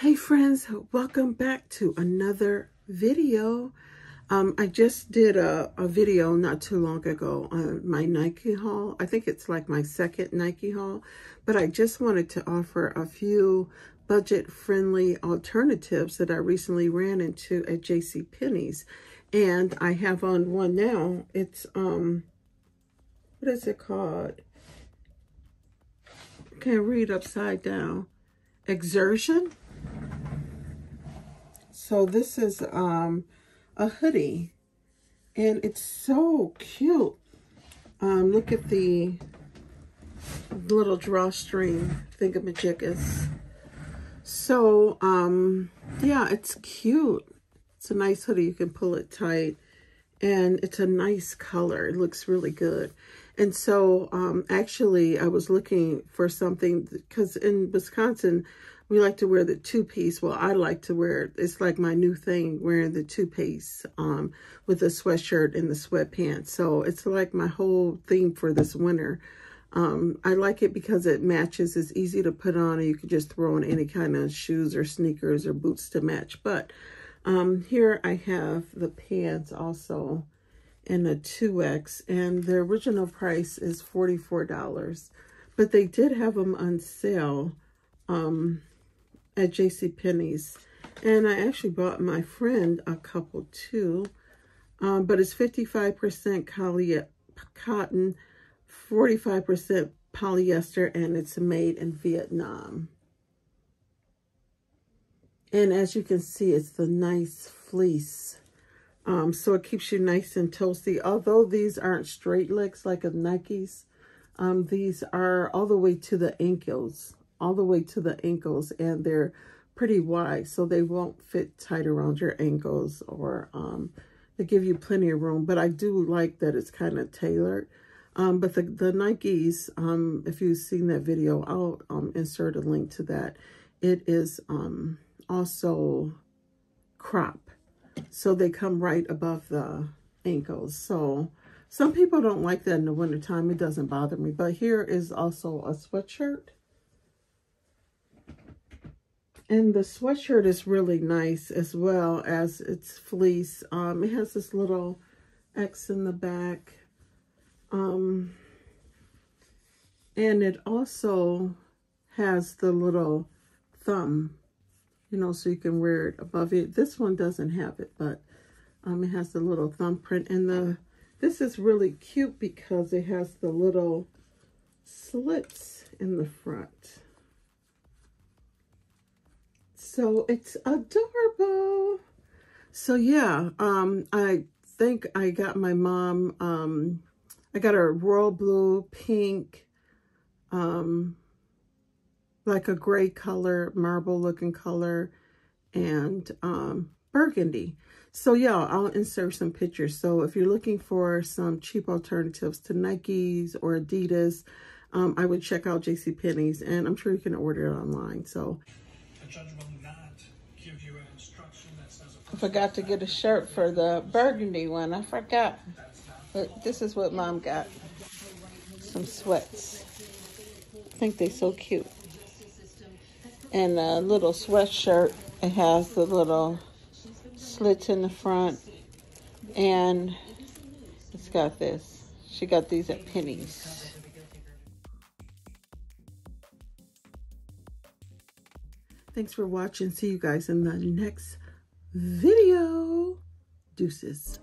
Hey friends, welcome back to another video. Um, I just did a, a video not too long ago on my Nike haul. I think it's like my second Nike haul, but I just wanted to offer a few budget-friendly alternatives that I recently ran into at J.C. Penney's. And I have on one now. It's, um, what is it called? Can't read upside down. Exertion? So this is um, a hoodie. And it's so cute. Um, look at the little drawstring thingamajiggas. So, um, yeah, it's cute. It's a nice hoodie. You can pull it tight. And it's a nice color. It looks really good. And so, um, actually, I was looking for something because in Wisconsin, we like to wear the two-piece. Well, I like to wear, it's like my new thing, wearing the two-piece um, with the sweatshirt and the sweatpants. So it's like my whole theme for this winter. Um, I like it because it matches. It's easy to put on you can just throw on any kind of shoes or sneakers or boots to match. But um, here I have the pants also in a 2X and the original price is $44. But they did have them on sale. Um, at J.C. Penney's. And I actually bought my friend a couple too. Um, but it's 55% cotton, 45% polyester, and it's made in Vietnam. And as you can see, it's the nice fleece. Um, so it keeps you nice and toasty. Although these aren't straight legs like a Nikes, um, these are all the way to the ankles all the way to the ankles and they're pretty wide so they won't fit tight around your ankles or um, they give you plenty of room. But I do like that it's kind of tailored. Um, but the, the Nikes, um, if you've seen that video, I'll um, insert a link to that. It is um, also crop. So they come right above the ankles. So some people don't like that in the wintertime. It doesn't bother me. But here is also a sweatshirt. And the sweatshirt is really nice as well as its fleece. Um, it has this little X in the back. Um, and it also has the little thumb, you know, so you can wear it above it. This one doesn't have it, but um, it has the little thumbprint. And the this is really cute because it has the little slits in the front. So it's adorable. So yeah, um, I think I got my mom, um, I got her royal blue, pink, um, like a gray color, marble looking color, and um, burgundy. So yeah, I'll insert some pictures. So if you're looking for some cheap alternatives to Nikes or Adidas, um, I would check out JCPenney's and I'm sure you can order it online. So I forgot to get a shirt for the burgundy one. I forgot. But this is what mom got. Some sweats. I think they're so cute. And a little sweatshirt. It has the little slits in the front. And it's got this. She got these at Penney's. Thanks for watching. See you guys in the next video. Deuces.